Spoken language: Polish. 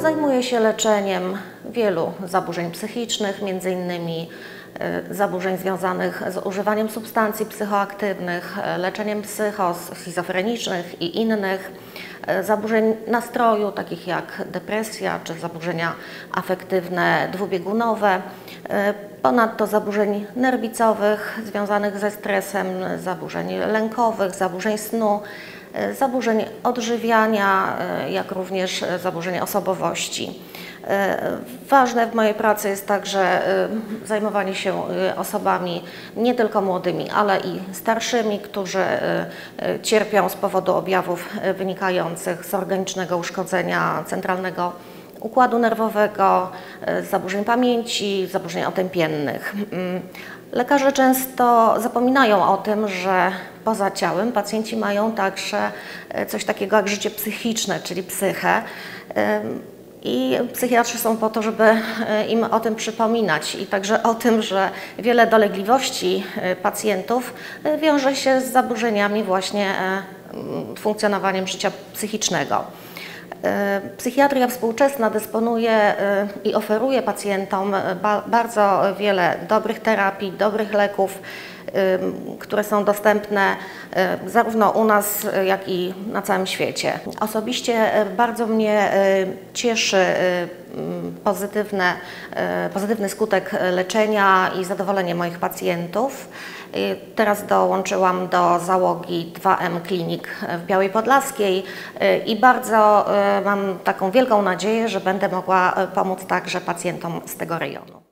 Zajmuję się leczeniem wielu zaburzeń psychicznych, między innymi e, zaburzeń związanych z używaniem substancji psychoaktywnych, e, leczeniem psychos schizofrenicznych i innych, e, zaburzeń nastroju, takich jak depresja czy zaburzenia afektywne dwubiegunowe, ponadto zaburzeń nerwicowych związanych ze stresem, zaburzeń lękowych, zaburzeń snu, zaburzeń odżywiania, e, jak również e, zaburzeń osobowości. E, Ważne w mojej pracy jest także e, zajmowanie się e, osobami nie tylko młodymi, ale i starszymi, którzy e, e, cierpią z powodu objawów e, wynikających z organicznego uszkodzenia centralnego układu nerwowego, e, zaburzeń pamięci, zaburzeń otępiennych. Mm, Lekarze często zapominają o tym, że poza ciałem pacjenci mają także e, coś takiego jak życie psychiczne, czyli psychę. I psychiatrzy są po to, żeby e, im o tym przypominać i także o tym, że wiele dolegliwości pacjentów wiąże się z zaburzeniami właśnie funkcjonowaniem życia psychicznego. E, Psychiatria współczesna dysponuje e, i oferuje pacjentom e, ba- bardzo wiele dobrych terapii, dobrych leków, które są dostępne e, zarówno u nas, e, jak i na całym świecie. Osobiście e, bardzo mnie cieszy e, m, pozytywne, pozytywny skutek leczenia i zadowolenie moich pacjentów. Teraz dołączyłam do załogi 2M Klinik w Białej Podlaskiej y, i bardzo y, mam taką wielką nadzieję, że będę mogła y, pomóc także pacjentom z tego rejonu.